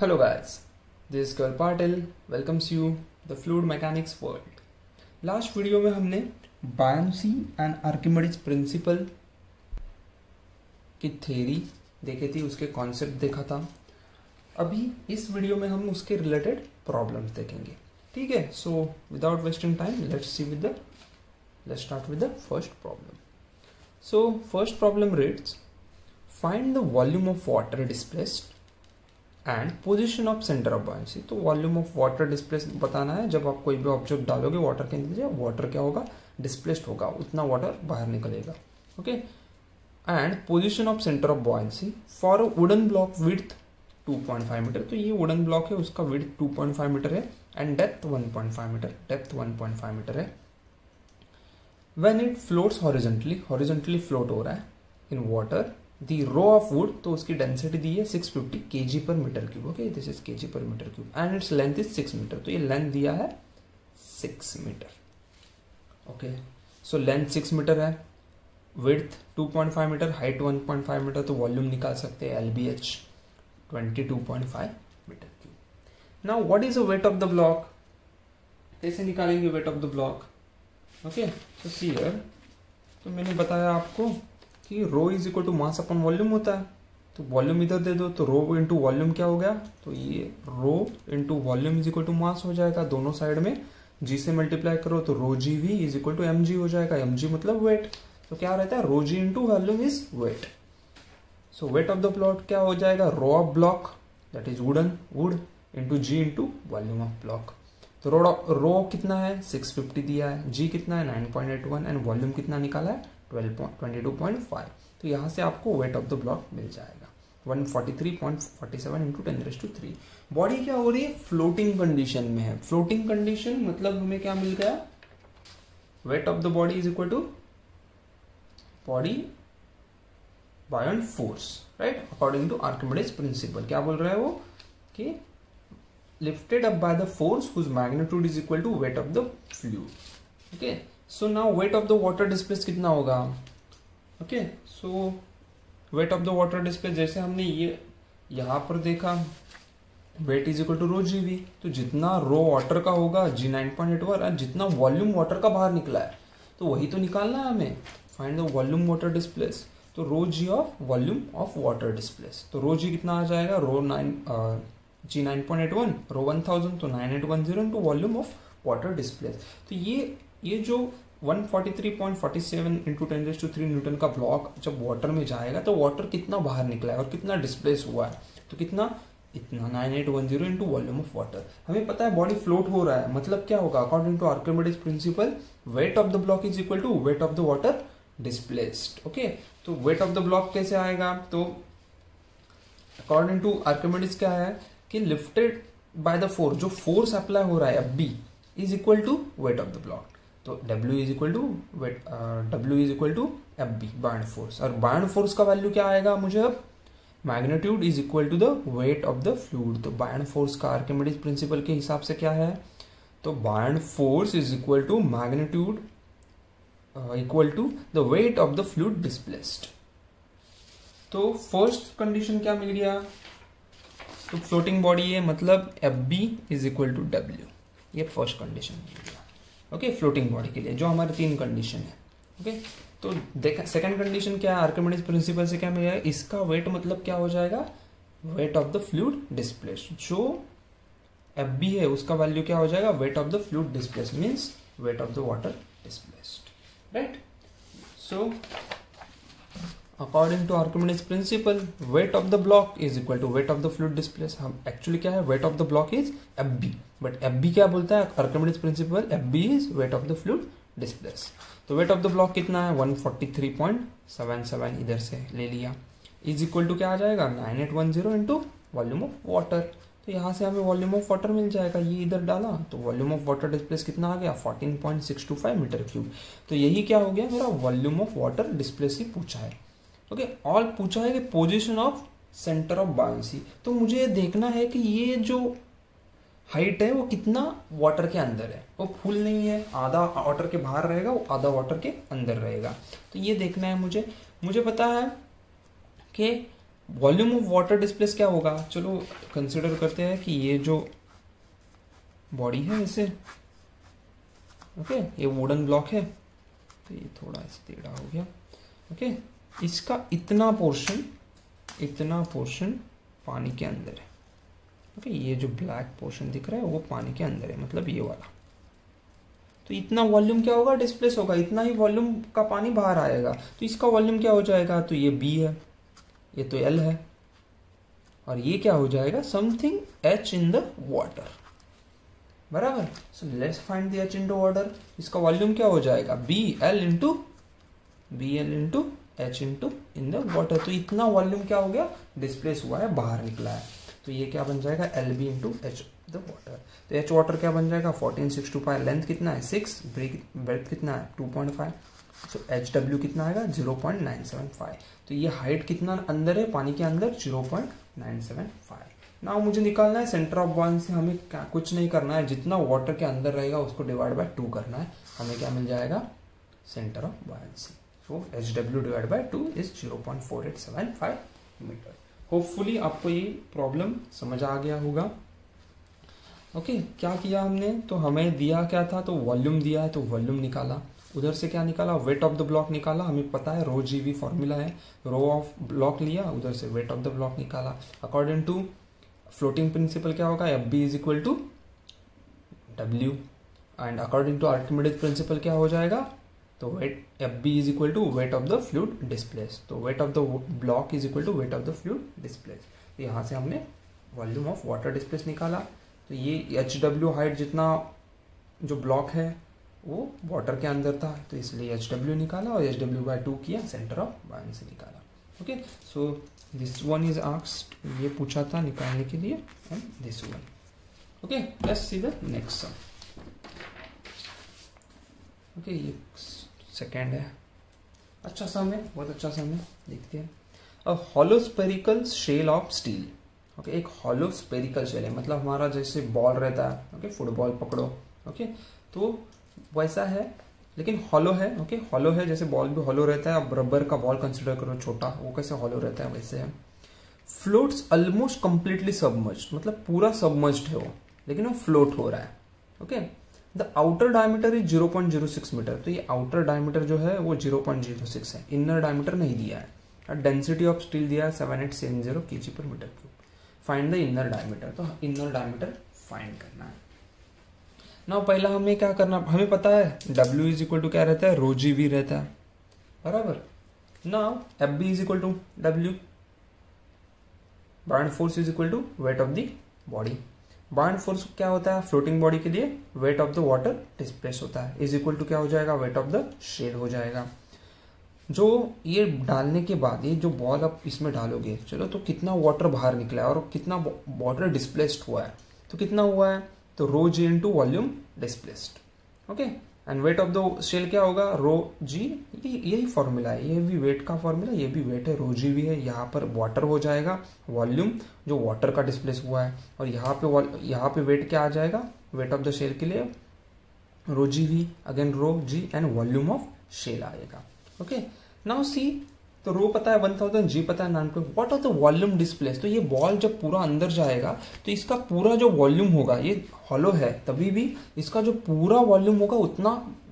Hello guys, this is Girl Patil welcomes you the fluid mechanics world. Last video में हमने buoyancy and Archimedes principle की theory देखी थी उसके concept देखा था। अभी इस वीडियो में हम उसके रिलेटेड प्रॉब्लम्स देखेंगे। ठीक है so without wasting time let's see with the let's start with the first problem so first problem reads find the volume of water displaced and position of centre of buoyancy तो volume of water displace बताना है, जब आप कोई भी object डालोगे water के नीचे वाटर क्या होगा? डिस्प्लेस्ड होगा, उतना वाटर बाहर निकलेगा okay and position of centre of buoyancy for wooden block with 2.5 metre तो ये वुडन ब्लॉक है, उसका विथ 2.5 मीटर है and depth 1.5 metre depth 1.5 metre है। When it floats horizontally horizontally float हो रहा है in water the rho of wood तो उसकी डेंसिटी दी है 650 fifty K G per metre cube okay this is K G per metre cube and its length is six metre तो ये length दिया है six metre okay so length six metre है. With 2.5 metre height 1.5 metre तो volume निकाल सकते हैं L B H twenty two point five metre cube now what is the weight of the block कैसे निकालेंगे weight of the block okay so see तो मैंने बताया आपको कि rho is equal to mass upon volume होता है। तो वॉल्यूम इधर दे दो तो रो इंटू वॉल्यूम क्या हो गया? तो ये rho into volume is equal to mass हो जाएगा दोनों साइड में। जी से मल्टीप्लाई करो तो rho G V is equal to M G हो जाएगा। एम जी मतलब वेट तो क्या रहता है? Rho G into volume is weight so weight of the plot क्या हो जाएगा? Rho of block that is wooden wood into G into volume of block तो रो रो कितना है? 650 दिया है। जी कितना है? 9.81 एंड वॉल्यूम कितना निकाला है? तो यहाँ से आपको वेट ऑफ़ द ब्लॉक मिल जाएगा। One forty three point forty seven into ten raise to three body क्या हो रही है? फ्लोटिंग कंडीशन में है। फ्लोटिंग कंडीशन मतलब हमें क्या मिल गया? Weight of the body is equal to body buoyant force right according to Archimedes principle क्या बोल रहा है वो? कि lifted up by the force whose magnitude is equal to weight of the fluid okay so now weight of the water displace कितना होगा? Okay so weight of the water displace जैसे हमने ये यहाँ पर देखा weight is equal to rho G V तो जितना रो वाटर का होगा जी नाइन पॉइंट एट वर जितना वॉल्यूम वाटर का बाहर निकला है तो वही तो निकालना है हमें। Find the volume water displace तो rho G of volume of water displace तो रो जी कितना आ जाएगा? Rho nine G nine point eight one rho one thousand तो nine eight one zero into volume of water displace तो ये ये जो 143.47 into ten to three newton का ब्लॉक जब वाटर में जाएगा तो वाटर कितना बाहर निकला है और कितना डिस्प्लेस हुआ है? तो कितना? इतना 9810 इंटू वॉल्यूम ऑफ़ वाटर हमें पता है बॉडी फ्लोट हो रहा है। मतलब क्या होगा? According to Archimedes principle weight of the block is equal to weight of the water displaced okay तो वेट ऑफ़ द ब्लॉक कैसे आएगा? तो अकॉर्डिंग टू आर्किमिडीज क्या है? कि लिफ्टेड बाय द फोर्स जो फोर्स अप्लाई हो रहा है अब B is equal to weight of the block तो W is equal to weight W is equal to F B buoyant force और बाइंड फोर्स का वैल्यू क्या आएगा मुझे अब? Magnitude is equal to the weight of the fluid तो buoyant force का Archimedes principle के हिसाब से क्या है? तो buoyant force is equal to magnitude equal to the weight of the fluid displaced तो फ़र्स्ट कंडीशन क्या मिल गया? तो फ्लोटिंग बॉडी है मतलब F B is equal to W ये फ़र्स्ट कंडीशन मिल गया। ओके फ्लोटिंग बॉडी के लिए, जो हमारे तीन कंडीशन है। ओके तो देखा सेकंड कंडीशन क्या है? आर्कमेडिस प्रिंसिपल से क्या मिल जाएगा इसका वेट मतलब क्या हो जाएगा? Weight of the fluid displace जो एफ़ बी है, उसका वैल्यू क्या हो जाएगा? Weight of the fluid displace means weight of the water displaced right so according to Archimedes principle weight of the block is equal to weight of the fluid displace हम actually क्या है? Weight of the block is F B but F B क्या बोलता है? Archimedes principle F B is weight of the fluid displace तो weight of the block कितना है? 143.77 इधर से ले लिया। इज़ इक्वल टू क्या आ जाएगा? 9810 eight one zero into volume of water तो यहाँ से हमें वॉल्यूम ऑफ़ वाटर मिल जाएगा। ये इधर डाला तो वॉल्यूम ऑफ़ वाटर डिस्प्लेस कितना आ गया? 14.625 मीटर क्यूब तो यही क्या हो गया? मेरा वॉल्यूम ऑफ़ वाटर डिस्प्लेस ही पूछा है। ओके ऑल पूछा है कि position of centre of buoyancy तो मुझे देखना है कि ये जो हाइट है, वो कितना वाटर के अंदर है? वो फुल नहीं है, आधा वाटर के बाहर रहेगा, वो आधा वाटर के अंदर रहेगा। तो ये देखना है मुझे। मुझे पता है कि वॉल्यूम ऑफ़ वाटर डिस्प्लेस क्या होगा? चलो कंसिडर करते हैं कि ये जो बॉडी है इसे ओके ये वुडन ब्लॉक है। तो ये थोड़ा ऐसे टेढ़ा हो गया ओके इसका इतना पोर्शन इतना पोर्शन पानी के अंदर है। ओके ये जो ब्लैक पोर्शन दिख रहा है, वो पानी के अंदर है मतलब ये वाला। तो इतना वॉल्यूम क्या होगा? डिस्प्लेस होगा। इतना ही वॉल्यूम का पानी बाहर आएगा। तो इसका वॉल्यूम क्या हो जाएगा? तो ये बी है, ये तो एल है। और ये क्या हो जाएगा? Something H in the water बराबर? So let's find the H in the water इसका वॉल्यूम क्या हो जाएगा? B L into B L into H into in the water तो इतना वॉल्यूम क्या हो गया? डिस्प्लेस हुआ है, बाहर निकला है। तो ये क्या बन जाएगा? L B into H the water तो एच वाटर क्या बन जाएगा? Fourteen six two five length कितना है? सिक्स ब्रेथ कितना है? Two point five so H W कितना आएगा? Zero point nine seven five तो ये हाइट कितना अंदर है? पानी के अंदर zero point nine seven five ना मुझे निकालना है सेंटर ऑफ़ बॉइंट से हमें क्या, कुछ नहीं करना है। जितना वाटर के अंदर रहेगा, उसको डिवाइड बाय टू करना है। हमें क्या मिल जाएगा? सेंटर ऑफ़ बॉइंट से H W divide by two is zero point four eight seven five metre hopefully आपको ये प्रॉब्लम समझ आ गया होगा। ओके okay, क्या किया हमने? तो हमें दिया क्या था? तो वॉल्यूम दिया है तो वॉल्यूम निकाला। उधर से क्या निकाला? वेट ऑफ़ द ब्लॉक निकाला। हमें पता है रो जी वी फॉर्मूला है। रो ऑफ़ ब्लॉक लिया उधर से वेट ऑफ़ द ब्लॉक निकाला। अकॉर्डिंग टू फ्लोटिंग प्रिंसिपल क्या होगा? F B is equal to W and according to Archimedes principle क्या हो जाएगा? तो weight F B is equal to weight of the fluid displace तो weight of the block is equal to weight of the fluid displace तो यहाँ से हमने volume of water displace निकाला। तो ये एच डब्ल्यू हाइट जितना जो ब्लॉक है, वो वाटर के अंदर था। तो इसलिए एच डब्ल्यू निकाला और एच डब्ल्यू बाय टू किया सेंटर ऑफ़ बायन से निकाला। Okay so this one is आक्स्ड ये पूछा था निकालने के लिए and this one okay let's see the next sum okay ये सेकेंड है। अच्छा सम है, बहुत अच्छा सम है, देखते हैं। अब hollow spherical shell of steel okay एक हॉलो स्पेरिकल शेल है मतलब हमारा जैसे बॉल रहता है ओके फुटबॉल पकड़ो ओके तो वैसा है, लेकिन हॉलो है ओके हॉलो है, जैसे बॉल भी हॉलो रहता है अब रबर का बॉल कंसिडर करो, छोटा, वो कैसे हॉलो रहता है, वैसे है। फ्लोट्स ऑलमोस्ट कंप्लीटली सबमर्ज मतलब पूरा सबमर्ज है वो, लेकिन वो फ्लोट हो रहा है okay the outer diameter is zero point zero six metre. तो ये आउटर डायमीटर जो है, वो ज़ीरो पॉइंट ज़ीरो सिक्स है। इनर डायमीटर नहीं दिया है। डेंसिटी ऑफ़ स्टील दिया है seven eight seven zero K G per metre cube. Find the inner diameter. तो इनर डायमीटर फाइंड करना है। ना पहला हमें क्या करना, हमें पता है, W इज़ इक्वल टू क्या रहता है? रो जी वी रहता है। बराबर? ना F B is equal to W buoyant force is equal to weight of the body buoyant force क्या होता है? फ्लोटिंग बॉडी के लिए weight of the water displace होता है। इज़ इक्वल टू क्या हो जाएगा? वेट ऑफ़ द शेड हो जाएगा। जो ये डालने के बाद, ये जो बॉल आप इसमें डालोगे, चलो तो कितना वाटर बाहर निकला है और कितना वाटर डिस्प्लेस्ड हुआ है? तो कितना हुआ है? तो rho G to volume displaced okay and weight of the shell क्या होगा? रो जी यही फॉर्मूला है। ये भी वेट का फॉर्मूला ये भी वेट है। रो जी भी है। यहाँ पर वाटर हो जाएगा। वॉल्यूम जो वाटर का डिस्प्लेस हुआ है। और यहाँ पे यहाँ पे वेट क्या आ जाएगा? वेट ऑफ़ द शेल के लिए rho G V again rho G and volume of shell आएगा। ओके नाउ सी तो रो पता है वन थाउज़ेंड जी पता है नाइन पे what are the volume displace तो ये बॉल जब पूरा अंदर जाएगा तो इसका पूरा जो वॉल्यूम होगा, ये हॉलो है, तभी भी इसका जो पूरा वॉल्यूम होगा, उतना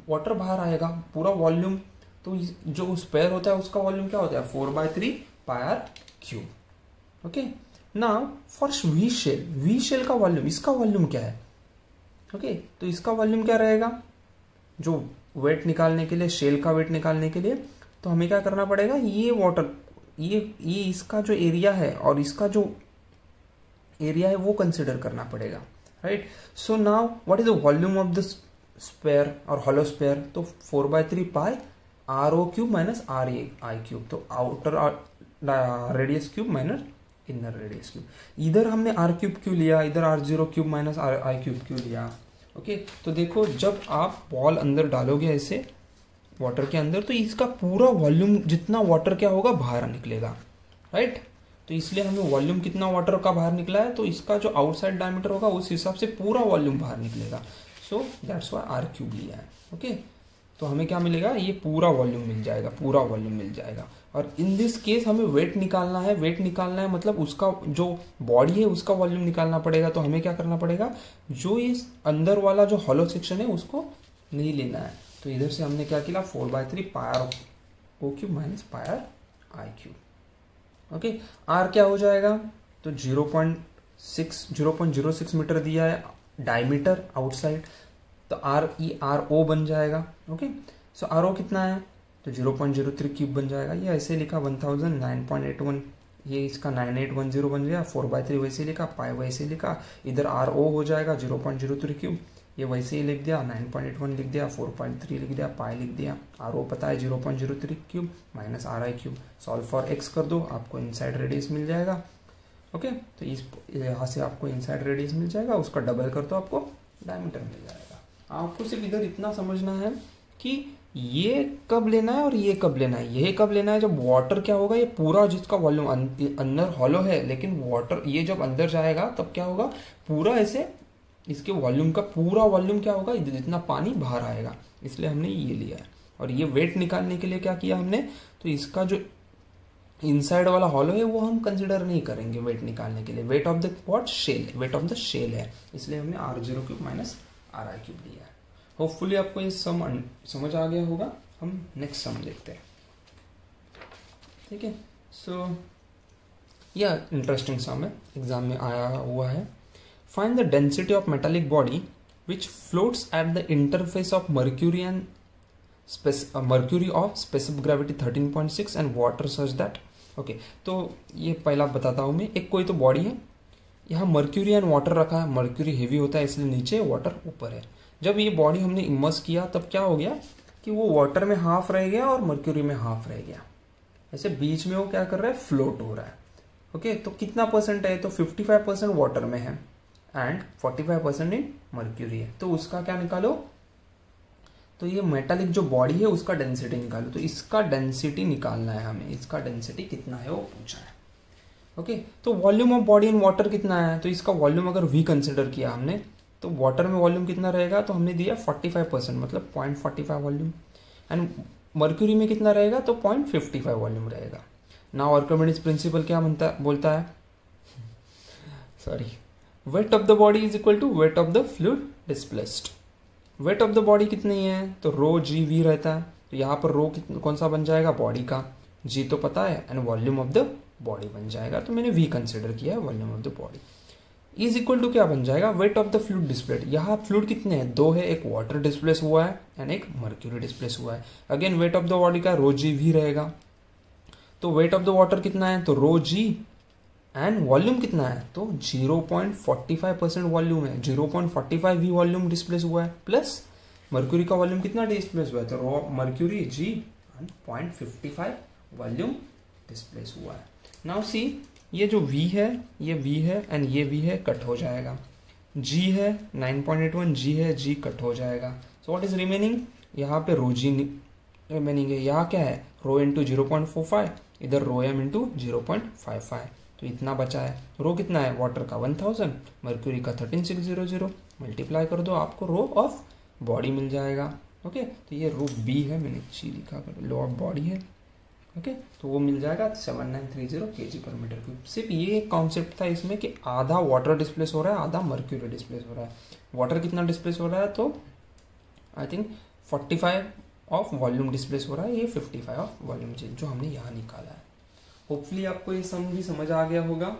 वाटर बाहर आएगा, पूरा वॉल्यूम तो जो स्पेयर होता है, उसका वॉल्यूम क्या होता है? Four by three pi r cube okay ना for V shell V shell का वॉल्यूम इसका वॉल्यूम क्या है? Okay okay? तो इसका वॉल्यूम क्या रहेगा? जो वेट निकालने के लिए शेल का वेट निकालने के लिए तो हमें क्या करना पड़ेगा? ये वाटर ये ये इसका जो एरिया है और इसका जो एरिया है वो कंसिडर करना पड़ेगा right so now what is the volume of the sphere और हॉलो स्पेयर तो four by three pi R O cube minus R A I cube तो outer radius cube minus inner radius cube इधर हमने R cube क्यों लिया? इधर R zero cube minus R I cube क्यों लिया? ओके okay, तो देखो जब आप बॉल अंदर डालोगे ऐसे वाटर के अंदर तो इसका पूरा वॉल्यूम जितना वाटर क्या होगा, बाहर निकलेगा राइट तो इसलिए हमें वॉल्यूम कितना वाटर का बाहर निकला है तो इसका जो आउटसाइड डायमीटर होगा, उस हिसाब से पूरा वॉल्यूम बाहर निकलेगा। So that's why R cube लिया है ओके तो हमें क्या मिलेगा? ये पूरा वॉल्यूम मिल जाएगा, पूरा वॉल्यूम मिल जाएगा। और इन दिस केस हमें वेट निकालना है। वेट निकालना है मतलब उसका जो बॉडी है, उसका वॉल्यूम निकालना पड़ेगा। तो हमें क्या करना पड़ेगा? जो इस अंदर वाला जो हॉलो सेक्शन है, उसको नहीं लेना है। तो इधर से हमने क्या किया? Four by three pi r o cube minus pi r i cube. Okay? R क्या हो जाएगा? तो zero point six, zero point zero six metre दिया है, डायमीटर आउटसाइड। तो आर ई आर ओ बन जाएगा। ओके? सो आर ओ कितना है? तो zero point zero three cube बन जाएगा। ये ऐसे लिखा, one thousand nine point eight one. ये इसका नाइन एट वन ज़ीरो बन गया। फोर बाय थ्री वैसे लिखा पाए वैसे लिखा। इधर आर ओ हो जाएगा, zero point zero three cube. ये वैसे ही लिख दिया नाइन पॉइंट एट वन लिख दिया फोर पॉइंट थ्री लिख दिया पाए लिख दिया। आर ओ पता है zero point zero three cube minus r i cube solve for x कर दो आपको इनसाइड रेडियस मिल जाएगा। ओके तो इस यहाँ से आपको इनसाइड रेडियस मिल जाएगा उसका डबल कर दो आपको डायमीटर मिल जाएगा। आपको सिर्फ़ इधर इतना समझना है कि ये कब लेना है और ये कब लेना है। ये कब लेना है जब वाटर क्या होगा? ये पूरा जिसका वॉल्यूम अं-, अंदर हॉलो है लेकिन वाटर ये जब अंदर जाएगा तब क्या होगा? पूरा ऐसे इसके वॉल्यूम का पूरा वॉल्यूम क्या होगा? जितना पानी बाहर आएगा। इसलिए हमने ये लिया है। और ये वेट निकालने के लिए क्या किया हमने? तो इसका जो इनसाइड वाला हॉलो है, वो हम कंसिडर नहीं करेंगे वेट निकालने के लिए। Weight of the what shell weight of the shell है। इसलिए हमने r zero cube minus r i cube लिया है। होपफुली आपको ये सम समझ आ गया होगा। हम नेक्स्ट सम देखते हैं। ठीक है? सो यह इंटरेस्टिंग सम है। एग्ज़ाम में आया हुआ है। Find the density of metallic body which floats at the interface of mercury and mercury of specific gravity 13.6 and water such that okay तो ये पहला बताता हूँ मैं एक कोई तो बॉडी है यहाँ मर्क्यूरी एंड वाटर रखा है मर्क्यूरी हेवी होता है इसलिए नीचे वाटर ऊपर है। जब ये बॉडी हमने इमर्स किया तब क्या हो गया कि वो वाटर में हाफ़ रह गया और मर्क्यूरी में हाफ़ रह गया। ऐसे बीच में वो क्या कर रहा है फ्लोट हो रहा है। ओके okay, तो कितना परसेंट है? तो 55 परसेंट वाटर में है। एंड 45 परसेंट इन मर्क्यूरी है। तो उसका क्या निकालो? तो ये मेटालिक जो बॉडी है, उसका डेंसिटी निकालो। तो इसका डेंसिटी निकालना है हमें। इसका डेंसिटी कितना है, वो पूछा है। ओके तो volume of body in water कितना है? तो इसका वॉल्यूम अगर वी कंसिडर किया हमने तो वाटर में वॉल्यूम कितना रहेगा? तो हमने दिया 45 परसेंट मतलब point forty five volume and mercury में कितना रहेगा? तो पॉइंट फिफ्टी फाइव वॉल्यूम रहेगा। ना ऑर्कोमेडिस प्रिंसिपल क्या बनता, बोलता है? Sorry weight of the body is equal to weight of the fluid displaced weight of the body कितनी है? तो रो जी वी रहता है। तो यहाँ पर रो कौन सा बन जाएगा? बॉडी का। जी तो पता है and volume of the body बन जाएगा। तो मैंने वी कंसिडर किया है volume of the body is equal to क्या बन जाएगा? Weight of the fluid displaced यहाँ फ्लूड कितने हैं? दो है, एक वाटर डिस्प्लेस हुआ है एंड एक मर्क्यूरी डिस्प्लेस हुआ है। Again weight of the body का रो जी वी रहेगा। तो वेट ऑफ़ द वाटर कितना है? तो रो जी एंड वॉल्यूम कितना है? तो 0.45 परसेंट वॉल्यूम है। 0.45 भी वॉल्यूम डिस्प्लेस हुआ है। प्लस मर्क्यूरी का वॉल्यूम कितना डिस्प्लेस हुआ है? तो mercury g point fifty five volume displace हुआ है। नाउ सी ये जो v है, ये v है एंड ये v है कट हो जाएगा। G है 9.81 g है, g कट हो जाएगा। सो व्हाट इज़ रिमेनिंग यहाँ पे रो जी रिमेनिंग है। यहाँ क्या है? Rho into zero point four five इधर rho m into zero point five five तो इतना बचा है। रो कितना है? वाटर का वन थाउज़ेंड मर्क्यूरी का thirteen six zero zero multiply कर दो आपको, रो ऑफ़ बॉडी मिल जाएगा। ओके तो ये रो बी है, मैंने ची लिखा कर लो ऑफ़ बॉडी है। ओके तो वो मिल जाएगा seven nine three zero K G per metre cube सिर्फ़ ये एक कॉन्सेप्ट था इसमें कि आधा वाटर डिस्प्लेस हो रहा है, आधा मर्क्यूरी डिस्प्लेस हो रहा है। वाटर कितना डिस्प्लेस हो रहा है? तो I think forty five of volume displace हो रहा है, ये fifty five of volume change जो हमने यहाँ निकाला है। होपफुली आपको ये सम भी समझ आ गया होगा।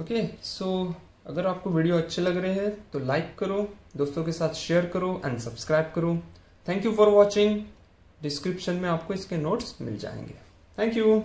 ओके सो अगर आपको वीडियो अच्छे लग रहे हैं तो लाइक करो, दोस्तों के साथ शेयर करो एंड सब्सक्राइब करो। Thank you for watching description में आपको इसके नोट्स मिल जाएँगे। Thank you